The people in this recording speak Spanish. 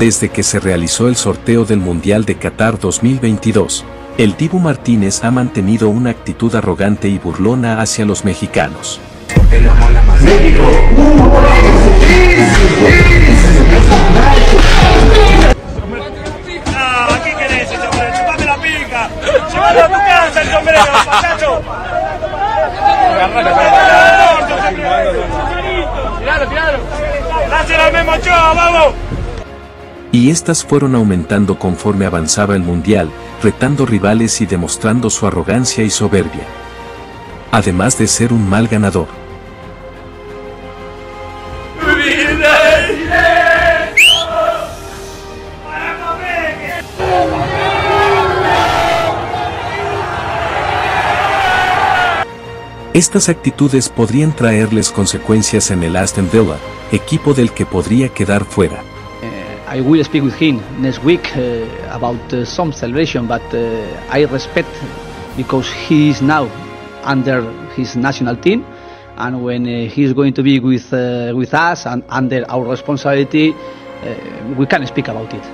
Desde que se realizó el sorteo del Mundial de Qatar 2022, el Dibu Martínez ha mantenido una actitud arrogante y burlona hacia los mexicanos. Vamos. Y estas fueron aumentando conforme avanzaba el Mundial, retando rivales y demostrando su arrogancia y soberbia. Además de ser un mal ganador. Estas actitudes podrían traerles consecuencias en el Aston Villa, equipo del que podría quedar fuera. I will speak with him next week uh, about uh, some celebration, but uh, I respect because he is now under his national team, and when uh, he is going to be with uh, with us and under our responsibility, we can speak about it.